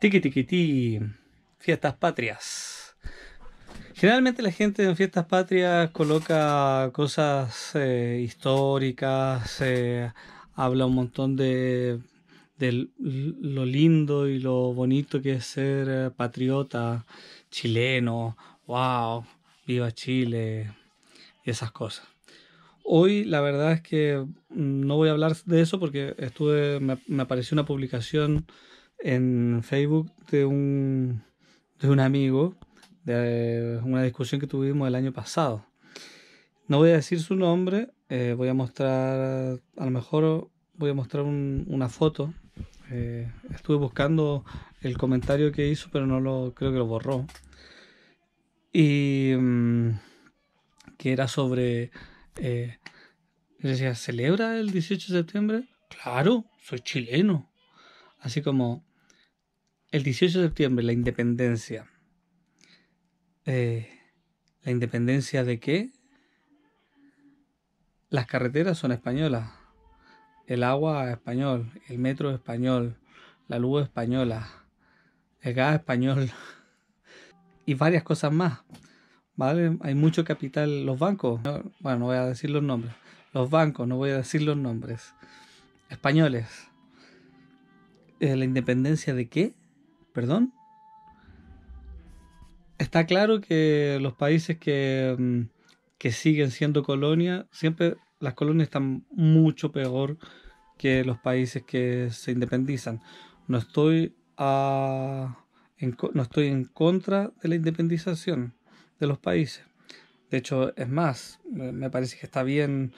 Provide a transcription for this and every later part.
Tiki tiki fiestas patrias. Generalmente la gente en fiestas patrias coloca cosas eh, históricas, eh, habla un montón de, de lo lindo y lo bonito que es ser eh, patriota chileno, wow, viva Chile y esas cosas. Hoy la verdad es que mm, no voy a hablar de eso porque estuve me, me apareció una publicación en Facebook de un, de un amigo, de una discusión que tuvimos el año pasado. No voy a decir su nombre, eh, voy a mostrar, a lo mejor voy a mostrar una foto. Eh, estuve buscando el comentario que hizo, pero no lo creo que lo borró. Y mm, que era sobre, eh, decía, ¿celebra el 18 de septiembre? Claro, soy chileno. Así como, el 18 de septiembre, la independencia. Eh, ¿La independencia de qué? Las carreteras son españolas. El agua español. El metro español. La luz española. El gas español. Y varias cosas más. ¿Vale? Hay mucho capital. Los bancos. Bueno, no voy a decir los nombres. Los bancos, no voy a decir los nombres. Españoles. Eh, ¿La independencia de qué? ¿Perdón? Está claro que los países que, mm, que siguen siendo colonia, siempre las colonias están mucho peor que los países que se independizan. No estoy, en, no estoy en contra de la independización de los países. De hecho, es más, me parece que está bien,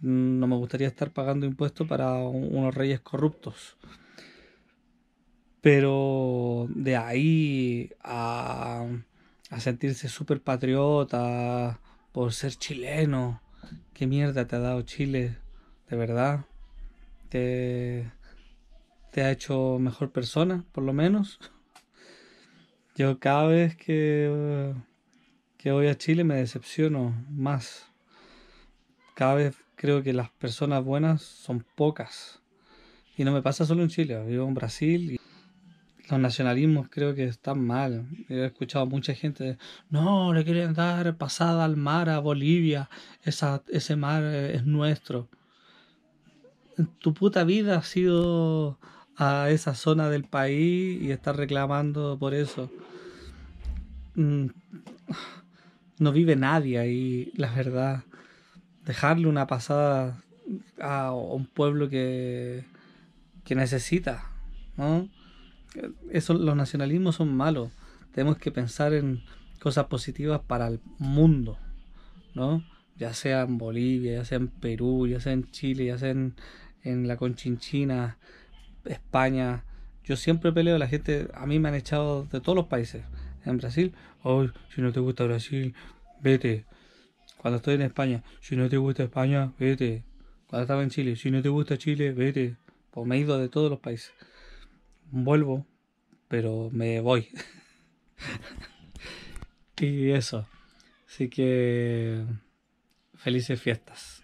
no me gustaría estar pagando impuestos para unos reyes corruptos. Pero de ahí a, sentirse súper patriota por ser chileno, ¿qué mierda te ha dado Chile? ¿De verdad? ¿Te, te ha hecho mejor persona, por lo menos? Yo cada vez que, que voy a Chile me decepciono más. Cada vez creo que las personas buenas son pocas. Y no me pasa solo en Chile, vivo en Brasil. Y los nacionalismos creo que están mal. He escuchado a mucha gente, no, le quieren dar pasada al mar a Bolivia, Esa, ese mar es nuestro. tu puta vida has ido a esa zona del país y estás reclamando por eso. Mm, no vive nadie ahí, la verdad. Dejarle una pasada a un pueblo que, que necesita, ¿no? Eso, los nacionalismos son malos. Tenemos que pensar en cosas positivas para el mundo, ¿no? Ya sea en Bolivia, ya sea en Perú, ya sea en Chile, ya sea en, la Conchinchina, España. Yo siempre peleo, la gente, a mí me han echado de todos los países. En Brasil, si no te gusta Brasil, vete. Cuando estoy en España, si no te gusta España, vete. Cuando estaba en Chile, si no te gusta Chile, vete. Pues me he ido de todos los países vuelvo, pero me voy. y eso. Así que felices fiestas.